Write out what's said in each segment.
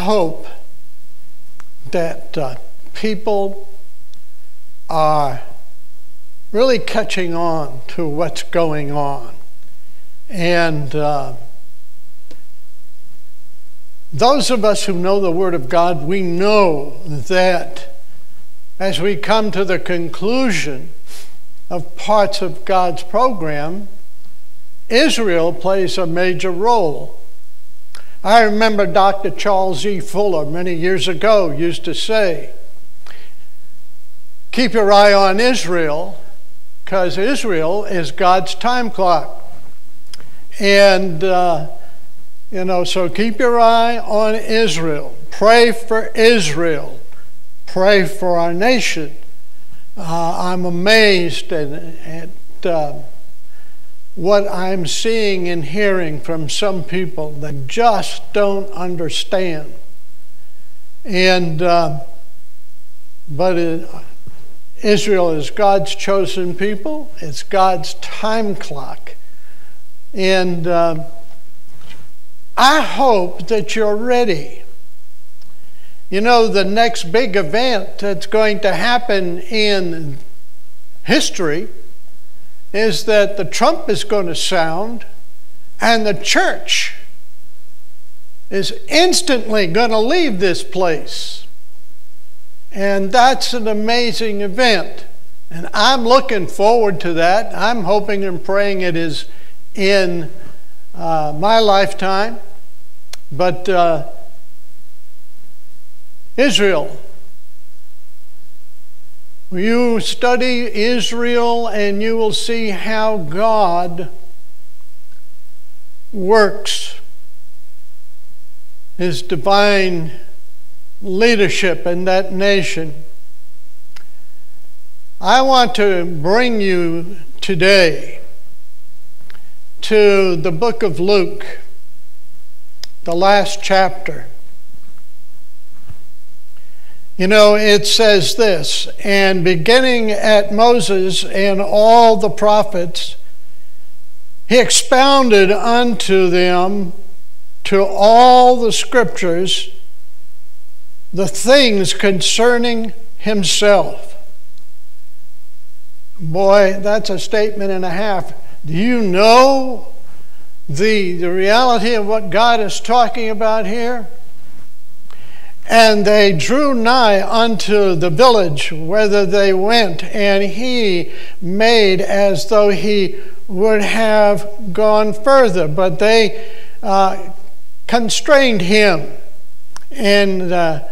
hope that uh, people are really catching on to what's going on. And uh, those of us who know the Word of God, we know that as we come to the conclusion of parts of God's program, Israel plays a major role. I remember Dr. Charles E. Fuller many years ago used to say, Keep your eye on Israel, because Israel is God's time clock. And, uh, you know, so keep your eye on Israel. Pray for Israel. Pray for our nation. Uh, I'm amazed at, at uh, what I'm seeing and hearing from some people that just don't understand. And, uh, but it, Israel is God's chosen people, it's God's time clock. And uh, I hope that you're ready. You know, the next big event that's going to happen in history is that the trump is going to sound and the church is instantly going to leave this place. And that's an amazing event. And I'm looking forward to that. I'm hoping and praying it is in uh, my lifetime. But uh, Israel, you study Israel and you will see how God works His divine leadership in that nation. I want to bring you today to the book of Luke, the last chapter. You know, it says this, and beginning at Moses and all the prophets, he expounded unto them to all the scriptures the things concerning himself. Boy, that's a statement and a half. Do you know the, the reality of what God is talking about here? And they drew nigh unto the village whither they went, and he made as though he would have gone further, but they uh, constrained him. And uh,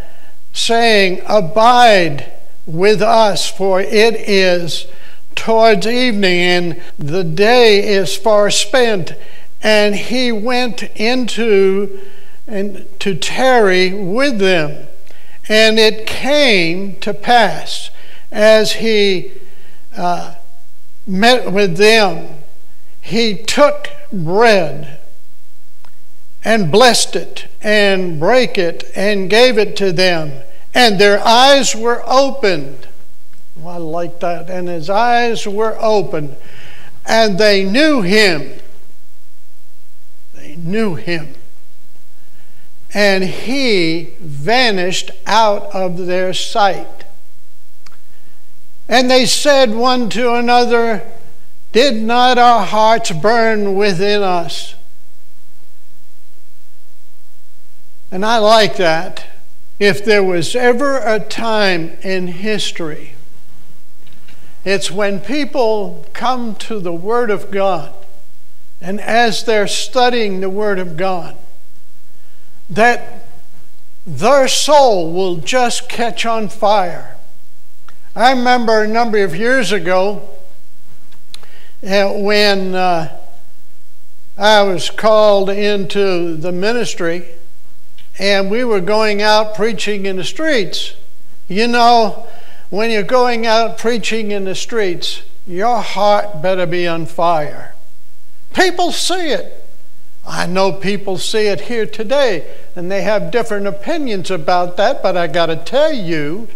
saying, Abide with us, for it is towards evening, and the day is far spent. And he went into and to tarry with them. And it came to pass as he uh, met with them, he took bread and blessed it and brake it and gave it to them. And their eyes were opened. Well, I like that. And his eyes were opened. And they knew him. They knew him. And he vanished out of their sight. And they said one to another, Did not our hearts burn within us? And I like that. If there was ever a time in history, it's when people come to the Word of God, and as they're studying the Word of God, that their soul will just catch on fire. I remember a number of years ago uh, when uh, I was called into the ministry and we were going out preaching in the streets. You know, when you're going out preaching in the streets, your heart better be on fire. People see it. I know people see it here today, and they have different opinions about that, but I got to tell you,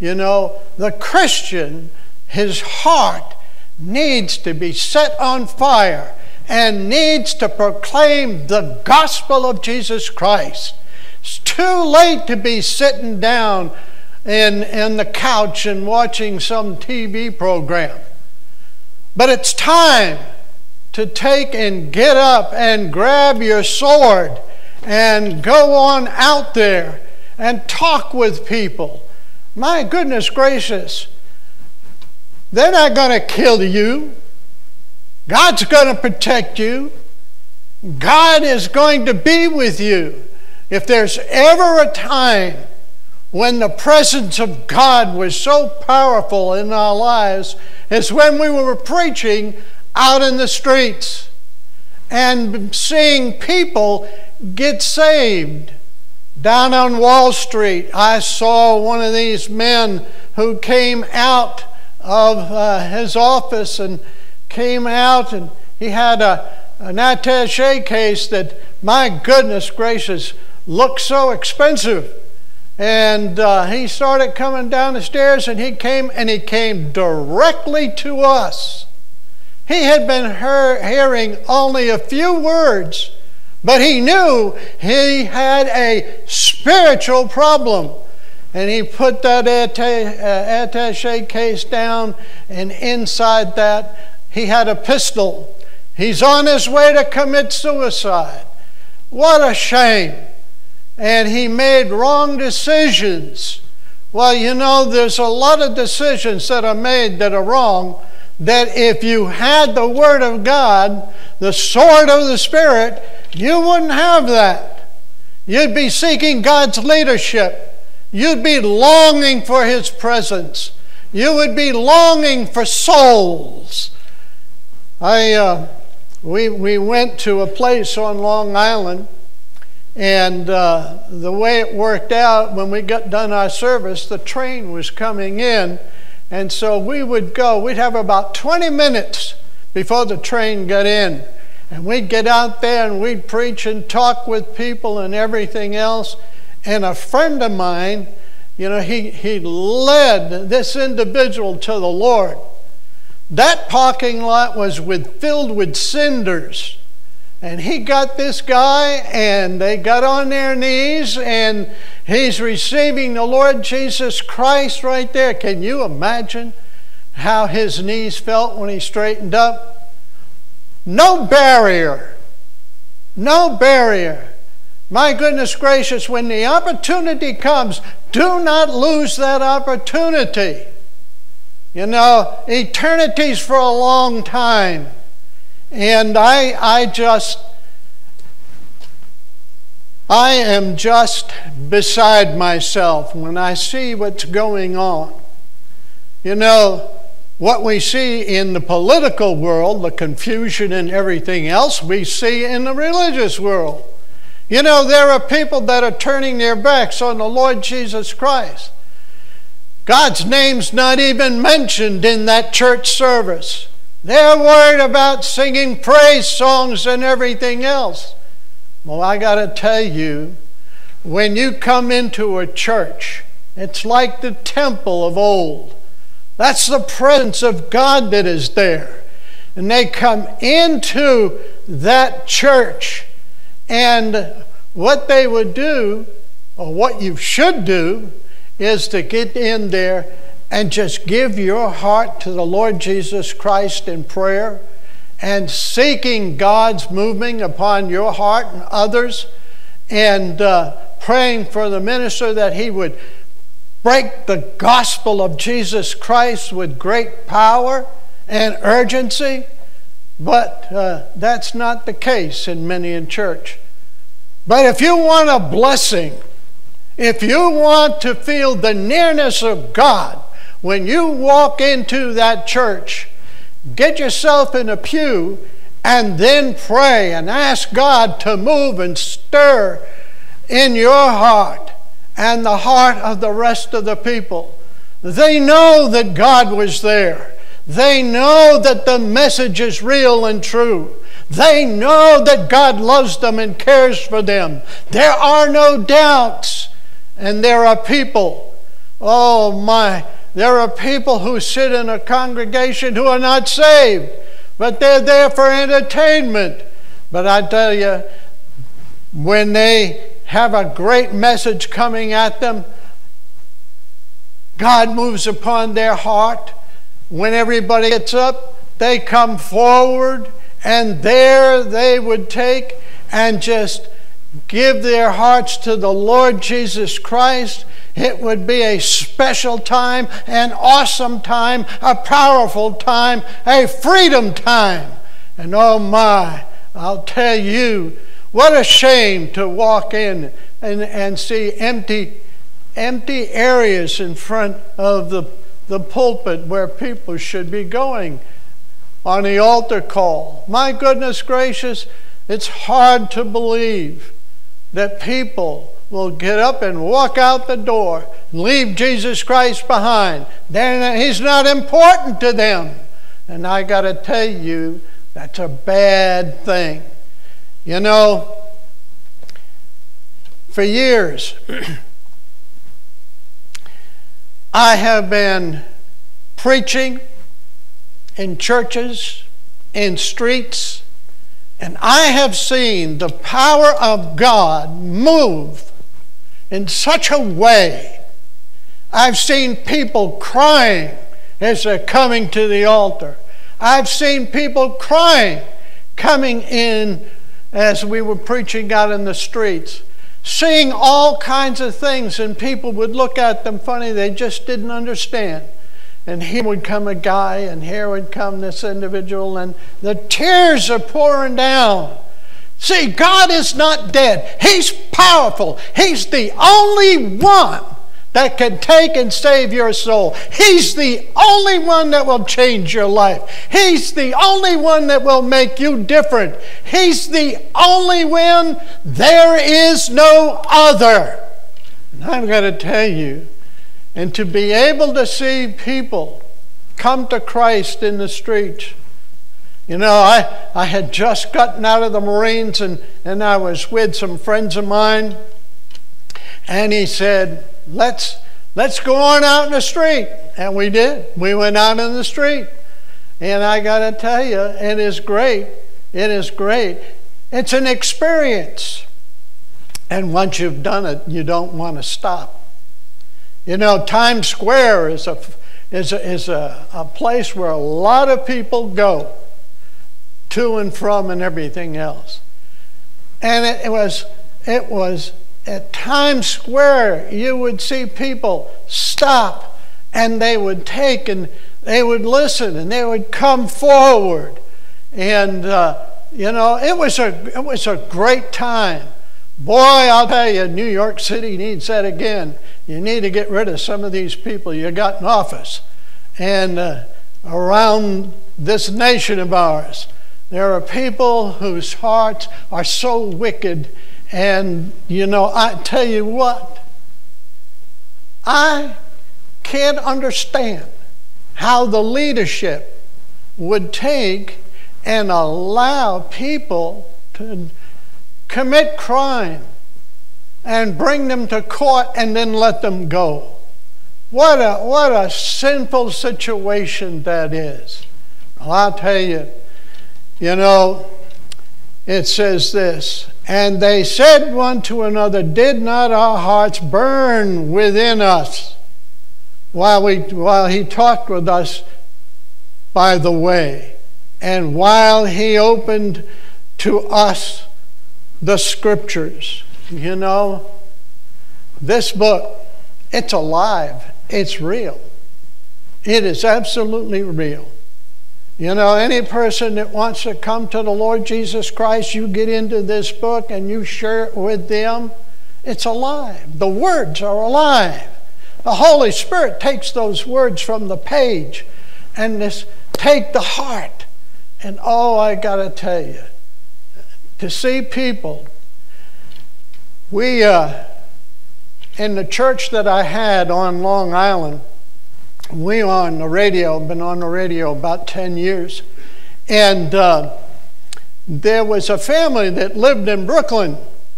you know, the Christian, his heart needs to be set on fire and needs to proclaim the gospel of Jesus Christ It's too late to be sitting down in, in the couch and watching some TV program. But it's time to take and get up and grab your sword and go on out there and talk with people. My goodness gracious, they're not going to kill you. God's going to protect you. God is going to be with you. If there's ever a time when the presence of God was so powerful in our lives, it's when we were preaching out in the streets and seeing people get saved. Down on Wall Street, I saw one of these men who came out of uh, his office and came out and he had a, an attache case that, my goodness gracious, looked so expensive. And uh, he started coming down the stairs and he came and he came directly to us. He had been hearing only a few words, but he knew he had a spiritual problem. And he put that uh, attache case down, and inside that, he had a pistol. He's on his way to commit suicide. What a shame. And he made wrong decisions. Well, you know, there's a lot of decisions that are made that are wrong. That if you had the Word of God, the sword of the Spirit, you wouldn't have that. You'd be seeking God's leadership. You'd be longing for His presence. You would be longing for souls. I, uh, we, we went to a place on Long Island, and uh, the way it worked out, when we got done our service, the train was coming in, and so we would go. We'd have about 20 minutes before the train got in. And we'd get out there and we'd preach and talk with people and everything else. And a friend of mine, you know, he, he led this individual to the Lord. That parking lot was with, filled with cinders. And he got this guy, and they got on their knees, and he's receiving the Lord Jesus Christ right there. Can you imagine how his knees felt when he straightened up? No barrier. No barrier. My goodness gracious, when the opportunity comes, do not lose that opportunity. You know, eternity's for a long time. And I, I just, I am just beside myself when I see what's going on. You know, what we see in the political world, the confusion and everything else, we see in the religious world. You know, there are people that are turning their backs on the Lord Jesus Christ. God's name's not even mentioned in that church service. They're worried about singing praise songs and everything else. Well, I got to tell you, when you come into a church, it's like the temple of old. That's the presence of God that is there. And they come into that church and what they would do, or what you should do, is to get in there and just give your heart to the Lord Jesus Christ in prayer and seeking God's moving upon your heart and others and uh, praying for the minister that he would break the gospel of Jesus Christ with great power and urgency. But uh, that's not the case in many in church. But if you want a blessing, if you want to feel the nearness of God when you walk into that church, get yourself in a pew and then pray and ask God to move and stir in your heart and the heart of the rest of the people. They know that God was there. They know that the message is real and true. They know that God loves them and cares for them. There are no doubts. And there are people, oh my, there are people who sit in a congregation who are not saved, but they're there for entertainment. But I tell you, when they have a great message coming at them. God moves upon their heart. When everybody gets up, they come forward, and there they would take and just give their hearts to the Lord Jesus Christ. It would be a special time, an awesome time, a powerful time, a freedom time. And oh my, I'll tell you, what a shame to walk in and, and see empty, empty areas in front of the, the pulpit where people should be going on the altar call. My goodness gracious, it's hard to believe that people will get up and walk out the door and leave Jesus Christ behind. Then he's not important to them. And I got to tell you, that's a bad thing. You know, for years, I have been preaching in churches, in streets, and I have seen the power of God move in such a way. I've seen people crying as they're coming to the altar. I've seen people crying coming in as we were preaching out in the streets, seeing all kinds of things, and people would look at them funny, they just didn't understand. And here would come a guy, and here would come this individual, and the tears are pouring down. See, God is not dead. He's powerful. He's the only one that can take and save your soul. He's the only one that will change your life. He's the only one that will make you different. He's the only one. There is no other. And I'm going to tell you, and to be able to see people come to Christ in the streets. You know, I, I had just gotten out of the Marines and, and I was with some friends of mine, and he said, let's, let's go on out in the street. And we did. We went out in the street. And I got to tell you, it is great. It is great. It's an experience. And once you've done it, you don't want to stop. You know, Times Square is a, is a, is a, a place where a lot of people go to and from and everything else. And it, was, it was at Times Square, you would see people stop and they would take and they would listen and they would come forward. And, uh, you know, it was, a, it was a great time. Boy, I'll tell you, New York City needs that again. You need to get rid of some of these people you got in office. And uh, around this nation of ours, there are people whose hearts are so wicked and, you know, I tell you what, I can't understand how the leadership would take and allow people to commit crime and bring them to court and then let them go. What a, what a sinful situation that is. Well, I'll tell you, you know, it says this and they said one to another, Did not our hearts burn within us while, we, while he talked with us by the way, and while he opened to us the scriptures? You know, this book, it's alive, it's real. It is absolutely real. You know, any person that wants to come to the Lord Jesus Christ, you get into this book and you share it with them. It's alive. The words are alive. The Holy Spirit takes those words from the page and this take the heart. And oh, I got to tell you, to see people, we, uh, in the church that I had on Long Island, we on the radio, been on the radio about 10 years. And uh, there was a family that lived in Brooklyn,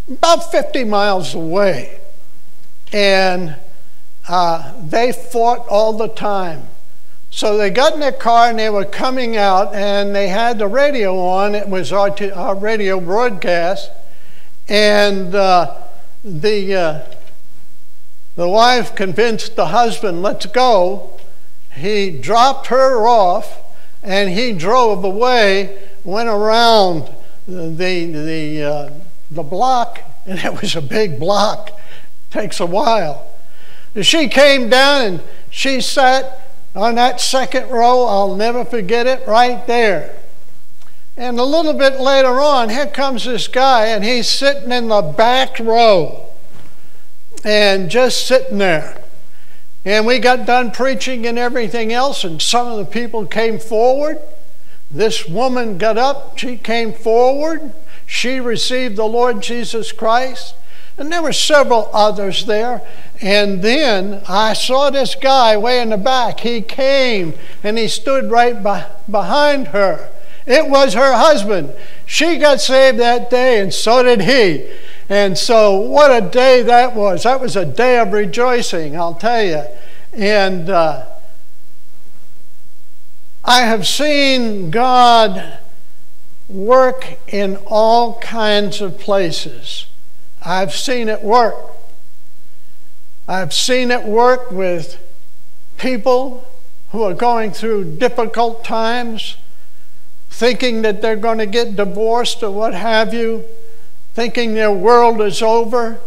about 50 miles away. And uh, they fought all the time. So they got in their car and they were coming out and they had the radio on. It was our, our radio broadcast. And uh, the, uh, the wife convinced the husband, let's go. He dropped her off and he drove away, went around the, the, uh, the block, and it was a big block. Takes a while. She came down and she sat on that second row. I'll never forget it, right there. And a little bit later on, here comes this guy, and he's sitting in the back row and just sitting there. And we got done preaching and everything else, and some of the people came forward. This woman got up, she came forward, she received the Lord Jesus Christ. And there were several others there. And then I saw this guy way in the back. He came and he stood right by, behind her. It was her husband. She got saved that day, and so did he. And so, what a day that was. That was a day of rejoicing, I'll tell you. And uh, I have seen God work in all kinds of places. I've seen it work. I've seen it work with people who are going through difficult times thinking that they're going to get divorced or what have you, thinking their world is over.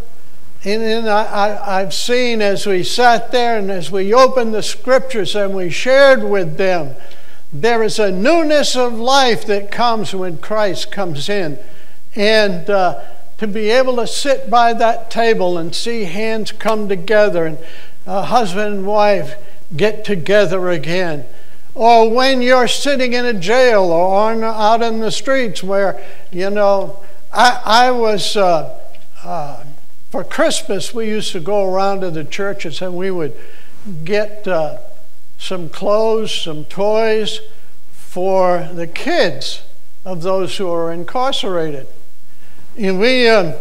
And then I, have seen as we sat there and as we opened the scriptures and we shared with them, there is a newness of life that comes when Christ comes in. And uh, to be able to sit by that table and see hands come together and a husband and wife get together again or when you're sitting in a jail or on, out in the streets where, you know, I, I was, uh, uh, for Christmas, we used to go around to the churches and we would get uh, some clothes, some toys for the kids of those who are incarcerated. And we, uh,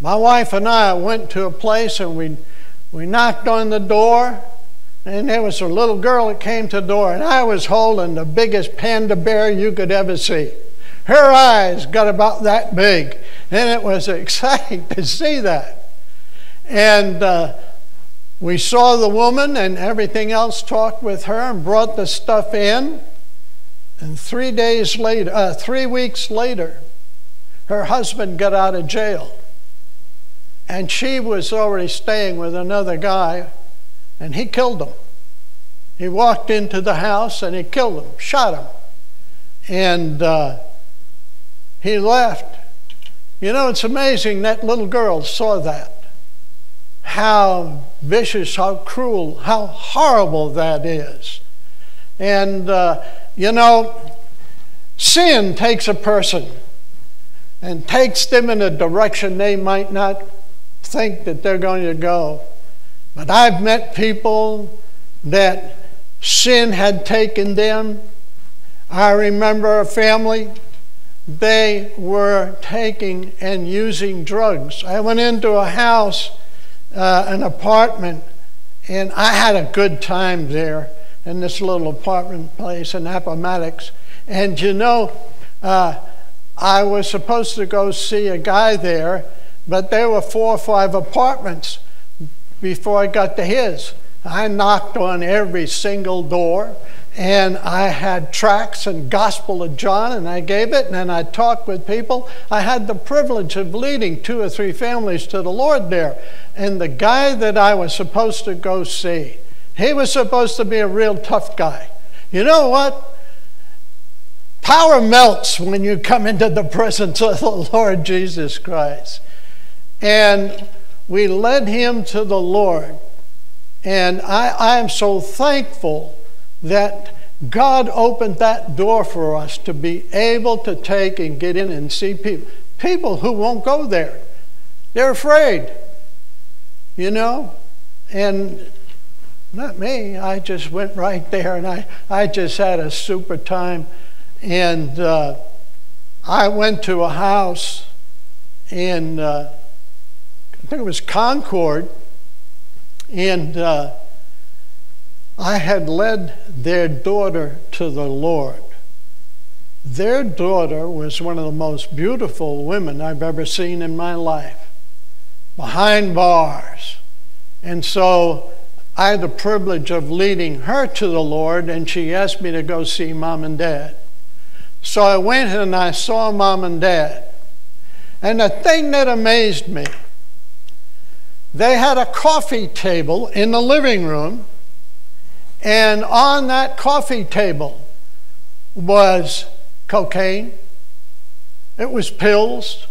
my wife and I went to a place and we, we knocked on the door and there was a little girl that came to the door, and I was holding the biggest panda bear you could ever see. Her eyes got about that big, and it was exciting to see that. And uh, we saw the woman and everything else, talked with her, and brought the stuff in. And three days later, uh, three weeks later, her husband got out of jail. And she was already staying with another guy and he killed him. He walked into the house and he killed him, shot him. And uh, he left. You know, it's amazing that little girl saw that. How vicious, how cruel, how horrible that is. And, uh, you know, sin takes a person and takes them in a direction they might not think that they're going to go. But I've met people that sin had taken them. I remember a family, they were taking and using drugs. I went into a house, uh, an apartment, and I had a good time there in this little apartment place in Appomattox. And you know, uh, I was supposed to go see a guy there, but there were four or five apartments before I got to his. I knocked on every single door and I had tracts and Gospel of John and I gave it and then I talked with people. I had the privilege of leading two or three families to the Lord there. And the guy that I was supposed to go see, he was supposed to be a real tough guy. You know what? Power melts when you come into the presence of the Lord Jesus Christ. And we led him to the Lord. And I, I am so thankful that God opened that door for us to be able to take and get in and see people. People who won't go there. They're afraid, you know? And not me. I just went right there and I, I just had a super time. And uh, I went to a house in. Uh, I think it was Concord, and uh, I had led their daughter to the Lord. Their daughter was one of the most beautiful women I've ever seen in my life. behind bars. And so I had the privilege of leading her to the Lord, and she asked me to go see mom and dad. So I went and I saw mom and dad. And the thing that amazed me, they had a coffee table in the living room, and on that coffee table was cocaine, it was pills,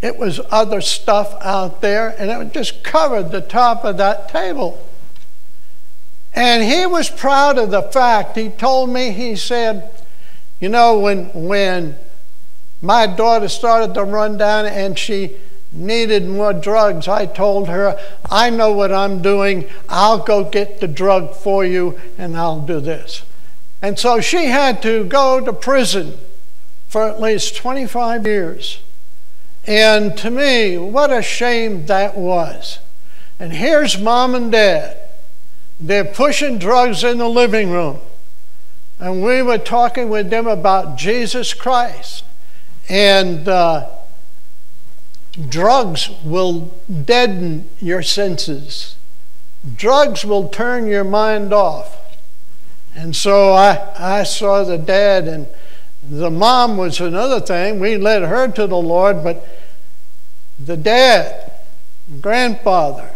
it was other stuff out there, and it just covered the top of that table. And he was proud of the fact. He told me, he said, you know, when, when my daughter started to run down and she needed more drugs, I told her, I know what I'm doing. I'll go get the drug for you and I'll do this. And so she had to go to prison for at least 25 years. And to me, what a shame that was. And here's mom and dad. They're pushing drugs in the living room. And we were talking with them about Jesus Christ. And uh, drugs will deaden your senses, drugs will turn your mind off. And so I, I saw the dad, and the mom was another thing. We led her to the Lord, but the dad, grandfather,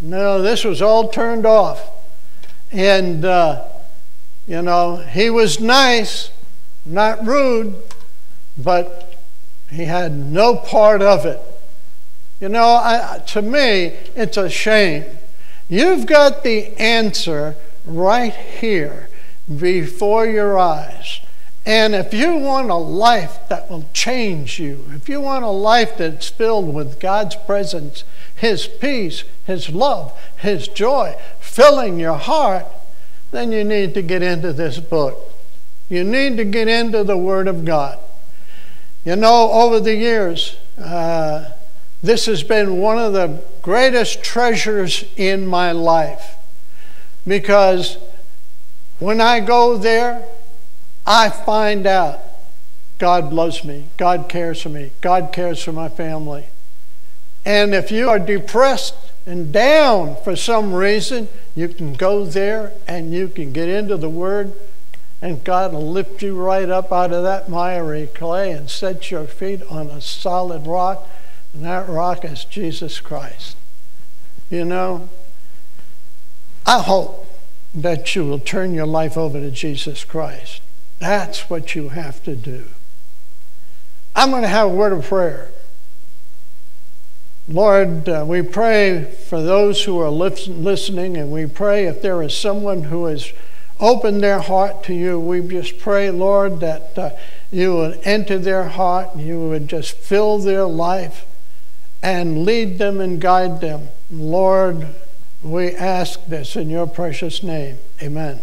no, this was all turned off. And uh, you know, he was nice, not rude, but he had no part of it. You know, I, to me, it's a shame. You've got the answer right here before your eyes. And if you want a life that will change you, if you want a life that's filled with God's presence, His peace, His love, His joy, filling your heart, then you need to get into this book. You need to get into the Word of God. You know, over the years, uh, this has been one of the greatest treasures in my life because when I go there, I find out God loves me, God cares for me, God cares for my family. And if you are depressed and down for some reason, you can go there and you can get into the Word, and God will lift you right up out of that miry clay and set your feet on a solid rock, and that rock is Jesus Christ. You know, I hope that you will turn your life over to Jesus Christ. That's what you have to do. I'm going to have a word of prayer. Lord, uh, we pray for those who are listening, and we pray if there is someone who is opened their heart to you, we just pray, Lord, that uh, you would enter their heart, you would just fill their life and lead them and guide them. Lord, we ask this in your precious name. Amen.